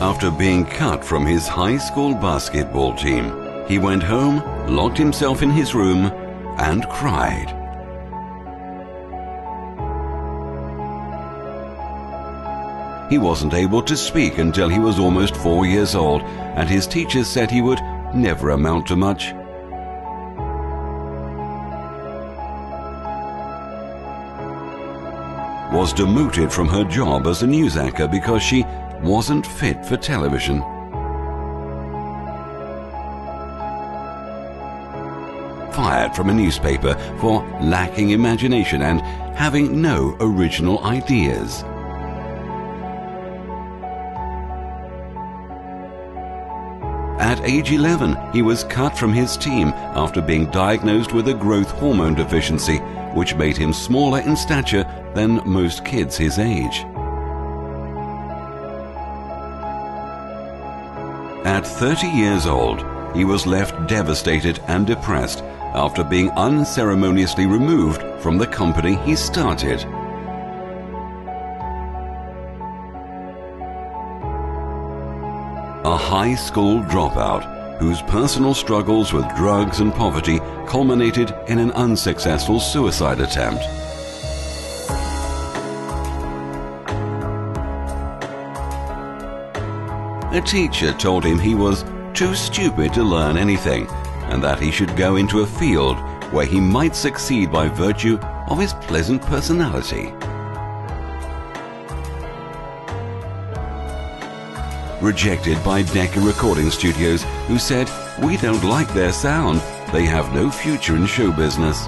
After being cut from his high school basketball team, he went home, locked himself in his room, and cried. He wasn't able to speak until he was almost four years old, and his teachers said he would never amount to much. Was demoted from her job as a news anchor because she wasn't fit for television. Fired from a newspaper for lacking imagination and having no original ideas. At age 11, he was cut from his team after being diagnosed with a growth hormone deficiency, which made him smaller in stature than most kids his age. At 30 years old, he was left devastated and depressed after being unceremoniously removed from the company he started. A high school dropout whose personal struggles with drugs and poverty culminated in an unsuccessful suicide attempt. A teacher told him he was too stupid to learn anything and that he should go into a field where he might succeed by virtue of his pleasant personality. Rejected by Decca Recording Studios, who said, We don't like their sound, they have no future in show business.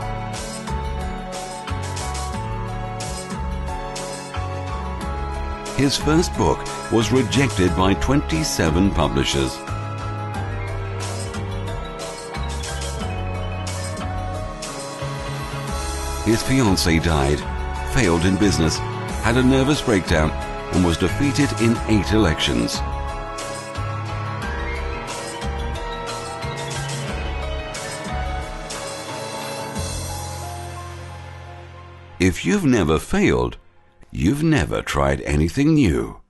His first book was rejected by 27 publishers. His fiancée died, failed in business, had a nervous breakdown, and was defeated in eight elections. If you've never failed, you've never tried anything new.